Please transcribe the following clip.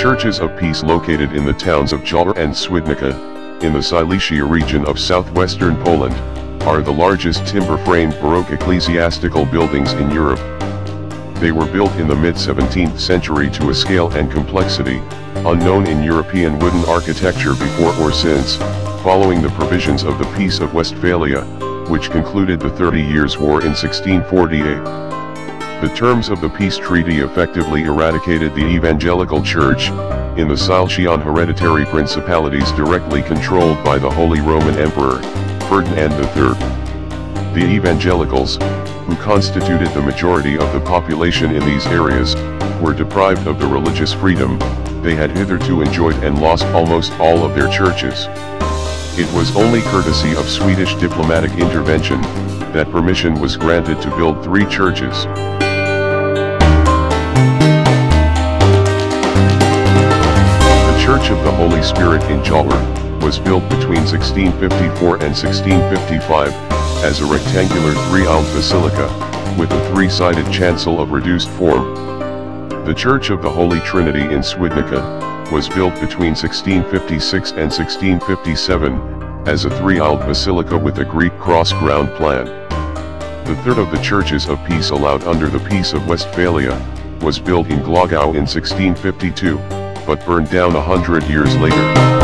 churches of peace located in the towns of Jawor and Swidnica, in the Silesia region of southwestern Poland, are the largest timber-framed Baroque ecclesiastical buildings in Europe. They were built in the mid-17th century to a scale and complexity, unknown in European wooden architecture before or since, following the provisions of the Peace of Westphalia, which concluded the Thirty Years' War in 1648. The terms of the peace treaty effectively eradicated the evangelical church, in the Silesian hereditary principalities directly controlled by the Holy Roman Emperor, Ferdinand III. The evangelicals, who constituted the majority of the population in these areas, were deprived of the religious freedom, they had hitherto enjoyed and lost almost all of their churches. It was only courtesy of Swedish diplomatic intervention, that permission was granted to build three churches. Church of the Holy Spirit in Jawor, was built between 1654 and 1655, as a rectangular three-aisled basilica, with a three-sided chancel of reduced form. The Church of the Holy Trinity in Swidnica, was built between 1656 and 1657, as a three-aisled basilica with a Greek cross ground plan. The third of the churches of peace allowed under the Peace of Westphalia, was built in Glogau in 1652, but burned down a hundred years later.